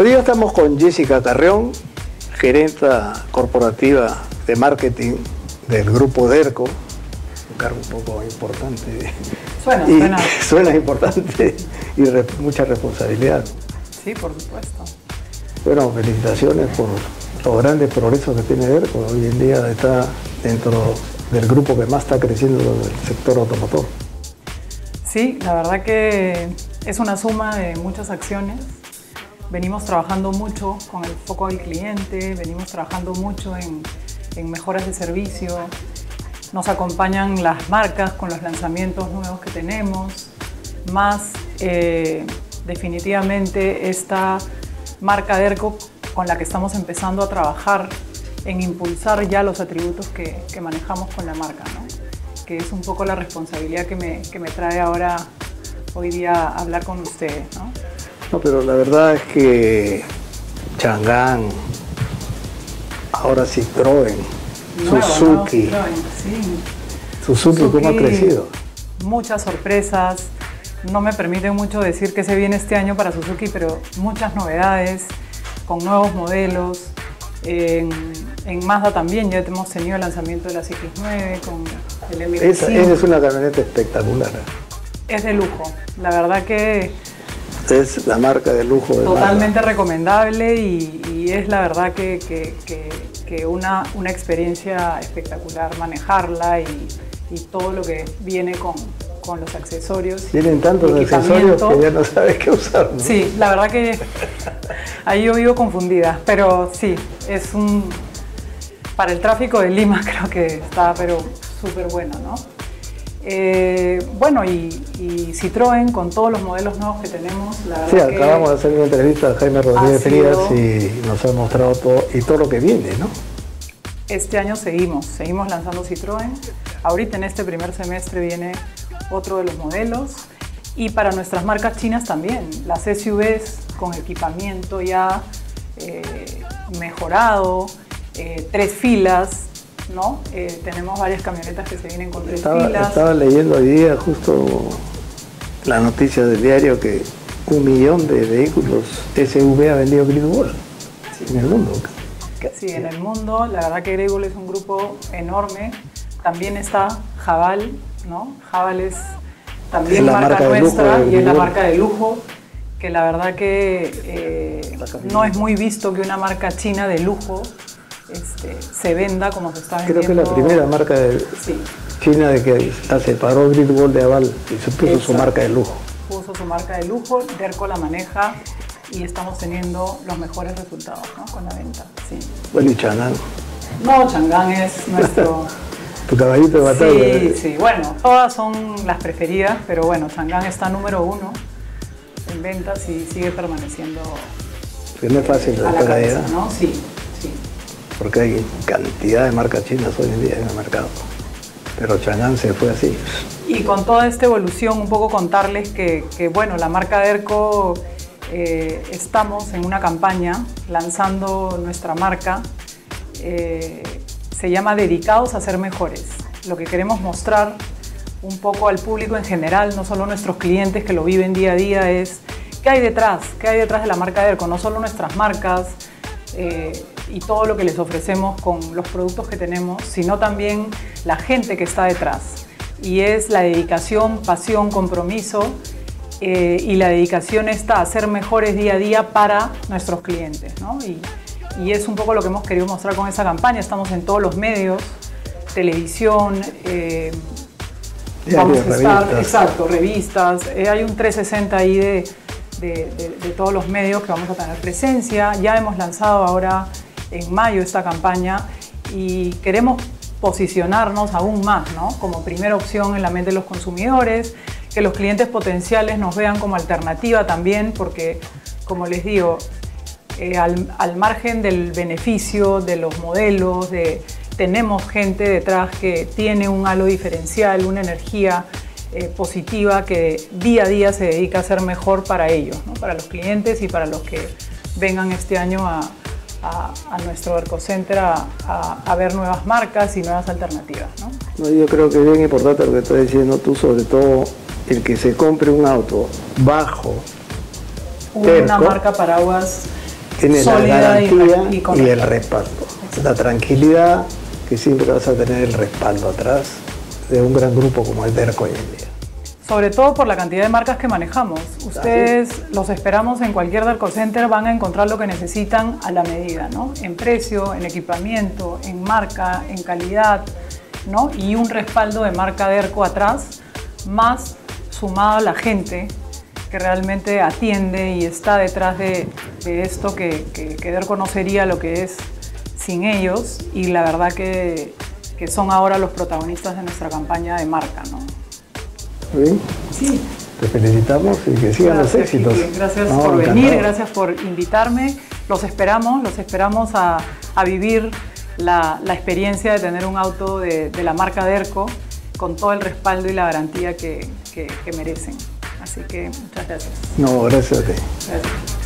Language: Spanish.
Hoy día estamos con Jessica Carreón, gerenta corporativa de marketing del grupo DERCO, un cargo un poco importante. Suena, y, suena. Suena importante y re- mucha responsabilidad. Sí, por supuesto. Bueno, felicitaciones por los grandes progresos que tiene DERCO. Hoy en día está dentro del grupo que más está creciendo del sector automotor. Sí, la verdad que es una suma de muchas acciones. Venimos trabajando mucho con el foco del cliente, venimos trabajando mucho en, en mejoras de servicio. Nos acompañan las marcas con los lanzamientos nuevos que tenemos, más eh, definitivamente esta marca DERCO con la que estamos empezando a trabajar en impulsar ya los atributos que, que manejamos con la marca, ¿no? que es un poco la responsabilidad que me, que me trae ahora, hoy día, hablar con ustedes. ¿no? No, pero la verdad es que Chang'an, ahora Citroën, Nuevo, Suzuki, ¿no? Sí. Suzuki, ¿cómo ha Suzuki, crecido? Muchas sorpresas. No me permite mucho decir que se viene este año para Suzuki, pero muchas novedades, con nuevos modelos. En, en Mazda también ya hemos tenido el lanzamiento de la CX-9 con el MX-5. Esa, esa es una camioneta espectacular. Es de lujo. La verdad que Es la marca de lujo de totalmente recomendable y, y es la verdad que, que- que- que una, una experiencia espectacular manejarla y, y todo lo que viene con, con los accesorios. Tienen tantos accesorios que ya no sabes qué usar. ¿no? Sí, la verdad que ahí yo vivo confundida, pero sí, es un... Para el tráfico de Lima creo que está, pero súper bueno, ¿no? Eh, bueno, y, y Citroën con todos los modelos nuevos que tenemos, la verdad Sí, que acabamos de hacer una entrevista a Jaime Rodríguez Frías y nos ha mostrado todo y todo lo que viene, ¿no? este año seguimos, seguimos lanzando Citroën. Ahorita en este primer semestre viene otro de los modelos. Y para nuestras marcas chinas también, las SUVs con equipamiento ya eh, mejorado, eh, tres filas, ¿no? Eh, tenemos varias camionetas que se vienen con tres Estaba, filas. estaba leyendo hoy día justo la noticia del diario que un millón de vehículos SUV ha vendido Green Wall en el mundo. Sí, en el mundo, la verdad que Greybull es un grupo enorme. También está Jabal, ¿no? Jabal es también Es la marca, marca nuestra y es la marca de lujo, que la verdad que eh, no es muy visto que una marca china de lujo este, se venda como se está Creo vendiendo. que es la primera marca de Sí, China de que separó Green Wall de Aval y se puso su marca de lujo. puso su marca de lujo, Derco la maneja y estamos teniendo los mejores resultados ¿no? con la venta. Sí. Bueno, y Chang'an, No, Chang'an es nuestro... tu caballito de batalla. Sí, ¿eh? sí, bueno, todas son las preferidas, pero bueno, Chang'an está número uno en ventas y sigue permaneciendo Que no es fácil a la cabeza, allá, ¿no? Sí, sí. Porque hay cantidad de marcas chinas hoy en día en el mercado. Pero Chang'an se fue así. Y con toda esta evolución, un poco contarles que, que, bueno, la marca Derco, eh, estamos en una campaña lanzando nuestra marca, eh, se llama Dedicados a ser mejores. Lo que queremos mostrar un poco al público en general, no solo nuestros clientes que lo viven día a día, es qué hay detrás, qué hay detrás de la marca Derco, no solo nuestras marcas eh, y todo lo que les ofrecemos con los productos que tenemos, sino también la gente que está detrás. Y es la dedicación, pasión, compromiso eh, y la dedicación está a ser mejores día a día para nuestros clientes. ¿no? Y, y es un poco lo que hemos querido mostrar con esa campaña. Estamos en todos los medios, televisión, eh, vamos a estar, revistas. exacto, revistas. Eh, hay un 360 ahí de, de, de- de todos los medios que vamos a tener presencia. Ya hemos lanzado ahora en mayo esta campaña y queremos posicionarnos aún más, ¿no? Como primera opción en la mente de los consumidores, que los clientes potenciales nos vean como alternativa también, porque, como les digo, eh, al, al margen del beneficio de los modelos, de, tenemos gente detrás que tiene un halo diferencial, una energía eh, positiva que día a día se dedica a ser mejor para ellos, ¿no? para los clientes y para los que vengan este año a, a- a nuestro Ercocenter a, a- ver nuevas marcas y nuevas alternativas. ¿no? No, yo creo que es bien importante lo que estás diciendo tú, sobre todo el que se compre un auto bajo Una Terco. marca paraguas tienes la garantía y, el respaldo. La tranquilidad que siempre vas a tener el respaldo atrás de un gran grupo como el DERCO hoy en día. Sobre todo por la cantidad de marcas que manejamos. Ustedes los esperamos en cualquier Derco Center, van a encontrar lo que necesitan a la medida, ¿no? En precio, en equipamiento, en marca, en calidad, ¿no? Y un respaldo de marca Derco atrás, más sumado a la gente que realmente atiende y está detrás de, esto, que, que, Derco no sería lo que es sin ellos y la verdad que, que son ahora los protagonistas de nuestra campaña de marca. ¿no? Sí. Te felicitamos y que sigan los éxitos. Gracias por venir, gracias por invitarme. Los esperamos, los esperamos a, a vivir la, la, experiencia de tener un auto de, de, la marca Derco con todo el respaldo y la garantía que, que, que merecen. Así que muchas gracias. No, gracias a ti. Gracias.